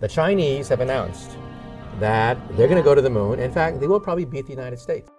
The Chinese have announced that they're going to go to the moon. In fact, they will probably beat the United States.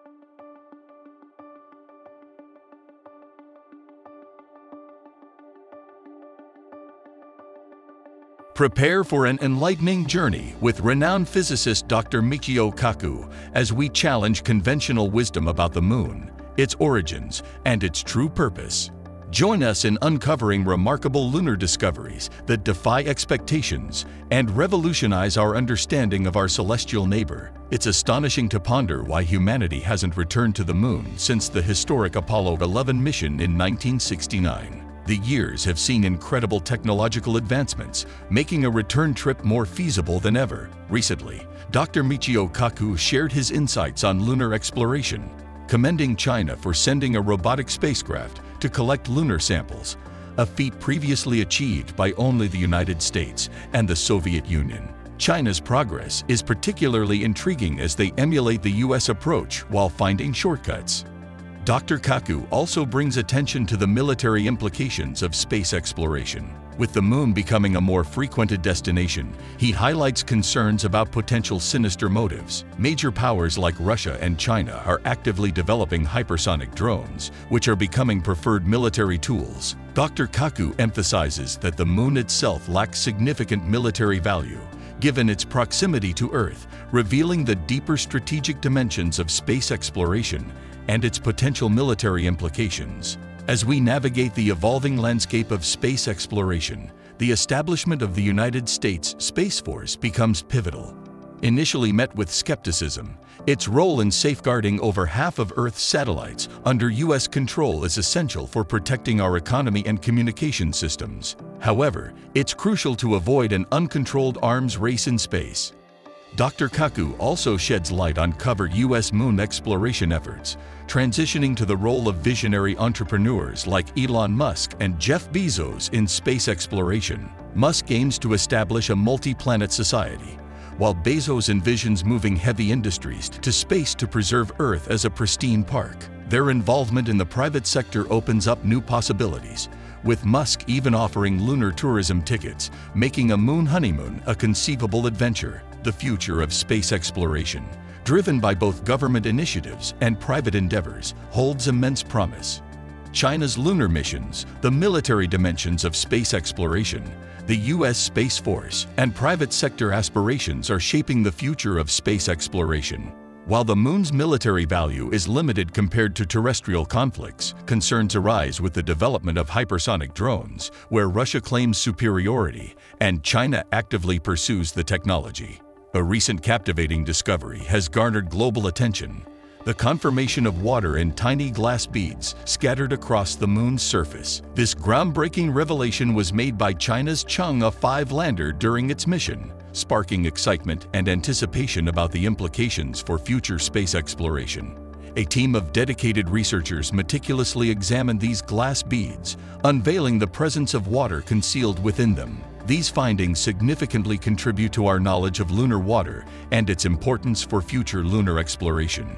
Prepare for an enlightening journey with renowned physicist Dr. Michio Kaku as we challenge conventional wisdom about the moon, its origins, and its true purpose. Join us in uncovering remarkable lunar discoveries that defy expectations and revolutionize our understanding of our celestial neighbor. It's astonishing to ponder why humanity hasn't returned to the moon since the historic Apollo 11 mission in 1969. The years have seen incredible technological advancements, making a return trip more feasible than ever. Recently, Dr. Michio Kaku shared his insights on lunar exploration, commending China for sending a robotic spacecraft to collect lunar samples, a feat previously achieved by only the United States and the Soviet Union. China's progress is particularly intriguing as they emulate the U.S. approach while finding shortcuts. Dr. Kaku also brings attention to the military implications of space exploration. With the moon becoming a more frequented destination, he highlights concerns about potential sinister motives. Major powers like Russia and China are actively developing hypersonic drones, which are becoming preferred military tools. Dr. Kaku emphasizes that the moon itself lacks significant military value, given its proximity to Earth, revealing the deeper strategic dimensions of space exploration and its potential military implications. As we navigate the evolving landscape of space exploration, the establishment of the United States Space Force becomes pivotal. Initially met with skepticism, its role in safeguarding over half of Earth's satellites under U.S. control is essential for protecting our economy and communication systems. However, it's crucial to avoid an uncontrolled arms race in space. Dr. Kaku also sheds light on covered U.S. moon exploration efforts, transitioning to the role of visionary entrepreneurs like Elon Musk and Jeff Bezos in space exploration. Musk aims to establish a multi-planet society, while Bezos envisions moving heavy industries to space to preserve Earth as a pristine park. Their involvement in the private sector opens up new possibilities, with Musk even offering lunar tourism tickets, making a moon honeymoon a conceivable adventure the future of space exploration, driven by both government initiatives and private endeavors, holds immense promise. China's lunar missions, the military dimensions of space exploration, the U.S. Space Force, and private sector aspirations are shaping the future of space exploration. While the Moon's military value is limited compared to terrestrial conflicts, concerns arise with the development of hypersonic drones, where Russia claims superiority and China actively pursues the technology. A recent captivating discovery has garnered global attention. The confirmation of water in tiny glass beads scattered across the moon's surface. This groundbreaking revelation was made by China's Chang'e 5 lander during its mission, sparking excitement and anticipation about the implications for future space exploration. A team of dedicated researchers meticulously examined these glass beads, unveiling the presence of water concealed within them. These findings significantly contribute to our knowledge of lunar water and its importance for future lunar exploration.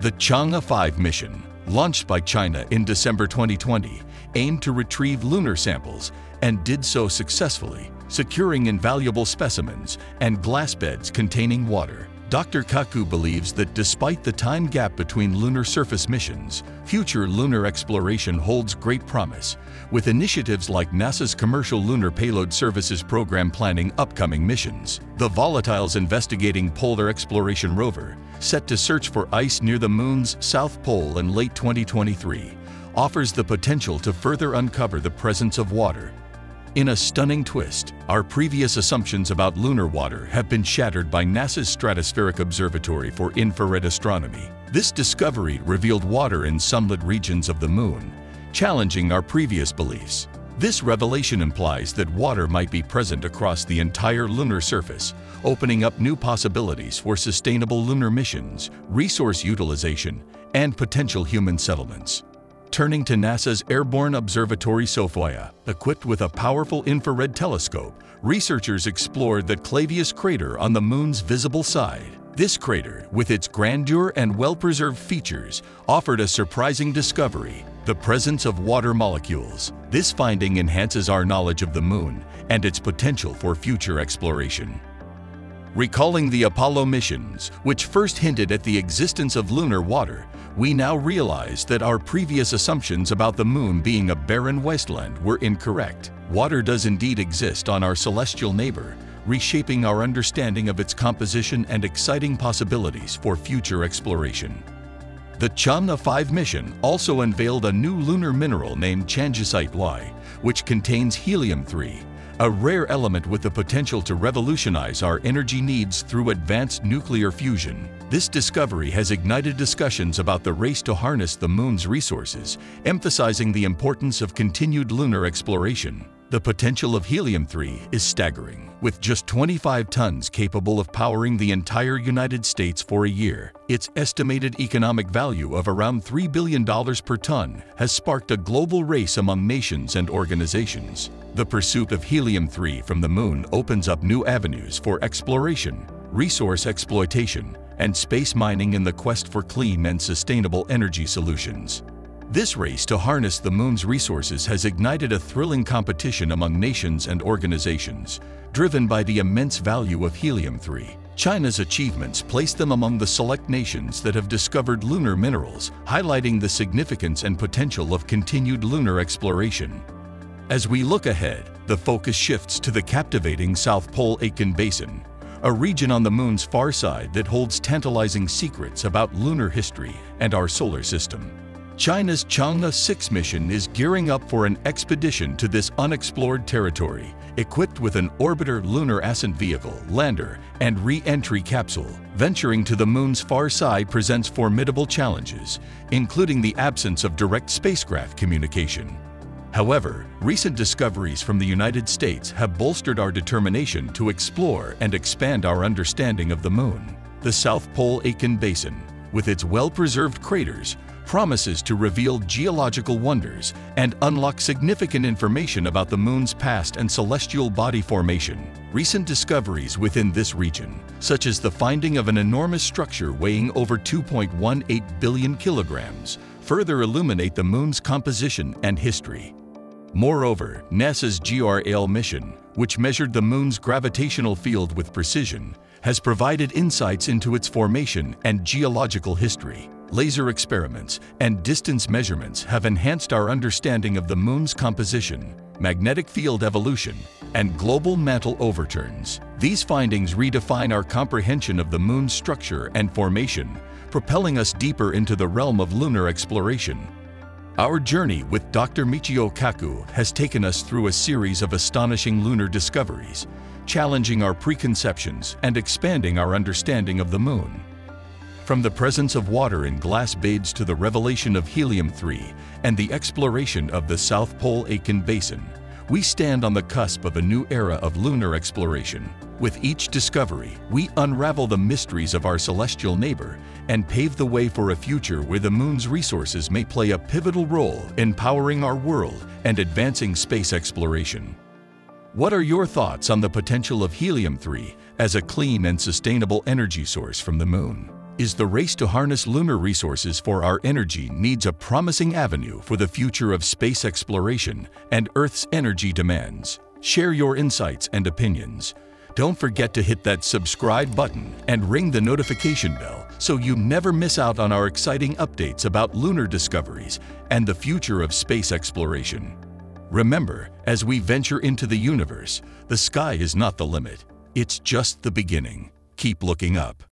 The Chang'e 5 mission, launched by China in December 2020, aimed to retrieve lunar samples and did so successfully, securing invaluable specimens and glass beds containing water. Dr. Kaku believes that despite the time gap between lunar surface missions, future lunar exploration holds great promise, with initiatives like NASA's Commercial Lunar Payload Services program planning upcoming missions. The Volatiles Investigating Polar Exploration rover, set to search for ice near the Moon's south pole in late 2023, offers the potential to further uncover the presence of water in a stunning twist, our previous assumptions about lunar water have been shattered by NASA's Stratospheric Observatory for Infrared Astronomy. This discovery revealed water in sunlit regions of the Moon, challenging our previous beliefs. This revelation implies that water might be present across the entire lunar surface, opening up new possibilities for sustainable lunar missions, resource utilization, and potential human settlements. Turning to NASA's Airborne Observatory SOFIA, equipped with a powerful infrared telescope, researchers explored the Clavius crater on the Moon's visible side. This crater, with its grandeur and well-preserved features, offered a surprising discovery, the presence of water molecules. This finding enhances our knowledge of the Moon and its potential for future exploration. Recalling the Apollo missions, which first hinted at the existence of lunar water, we now realize that our previous assumptions about the Moon being a barren wasteland were incorrect. Water does indeed exist on our celestial neighbor, reshaping our understanding of its composition and exciting possibilities for future exploration. The Chang'e 5 mission also unveiled a new lunar mineral named Changesite Y, which contains helium-3, a rare element with the potential to revolutionize our energy needs through advanced nuclear fusion. This discovery has ignited discussions about the race to harness the Moon's resources, emphasizing the importance of continued lunar exploration. The potential of helium-3 is staggering, with just 25 tons capable of powering the entire United States for a year. Its estimated economic value of around $3 billion per ton has sparked a global race among nations and organizations. The pursuit of helium-3 from the Moon opens up new avenues for exploration, resource exploitation, and space mining in the quest for clean and sustainable energy solutions. This race to harness the Moon's resources has ignited a thrilling competition among nations and organizations, driven by the immense value of helium-3. China's achievements place them among the select nations that have discovered lunar minerals, highlighting the significance and potential of continued lunar exploration. As we look ahead, the focus shifts to the captivating South Pole Aitken Basin, a region on the Moon's far side that holds tantalizing secrets about lunar history and our solar system. China's Chang'e 6 mission is gearing up for an expedition to this unexplored territory, equipped with an orbiter lunar ascent vehicle, lander, and re-entry capsule. Venturing to the Moon's far side presents formidable challenges, including the absence of direct spacecraft communication. However, recent discoveries from the United States have bolstered our determination to explore and expand our understanding of the Moon. The South Pole Aitken Basin, with its well-preserved craters, promises to reveal geological wonders and unlock significant information about the Moon's past and celestial body formation. Recent discoveries within this region, such as the finding of an enormous structure weighing over 2.18 billion kilograms, further illuminate the Moon's composition and history. Moreover, NASA's GRAIL mission, which measured the Moon's gravitational field with precision, has provided insights into its formation and geological history. Laser experiments and distance measurements have enhanced our understanding of the Moon's composition, magnetic field evolution, and global mantle overturns. These findings redefine our comprehension of the Moon's structure and formation, propelling us deeper into the realm of lunar exploration. Our journey with Dr. Michio Kaku has taken us through a series of astonishing lunar discoveries, challenging our preconceptions and expanding our understanding of the Moon. From the presence of water in glass beads to the revelation of helium-3 and the exploration of the South Pole Aitken Basin, we stand on the cusp of a new era of lunar exploration. With each discovery, we unravel the mysteries of our celestial neighbor and pave the way for a future where the Moon's resources may play a pivotal role in powering our world and advancing space exploration. What are your thoughts on the potential of helium-3 as a clean and sustainable energy source from the Moon? Is the race to harness lunar resources for our energy needs a promising avenue for the future of space exploration and Earth's energy demands? Share your insights and opinions. Don't forget to hit that subscribe button and ring the notification bell so you never miss out on our exciting updates about lunar discoveries and the future of space exploration. Remember, as we venture into the universe, the sky is not the limit. It's just the beginning. Keep looking up.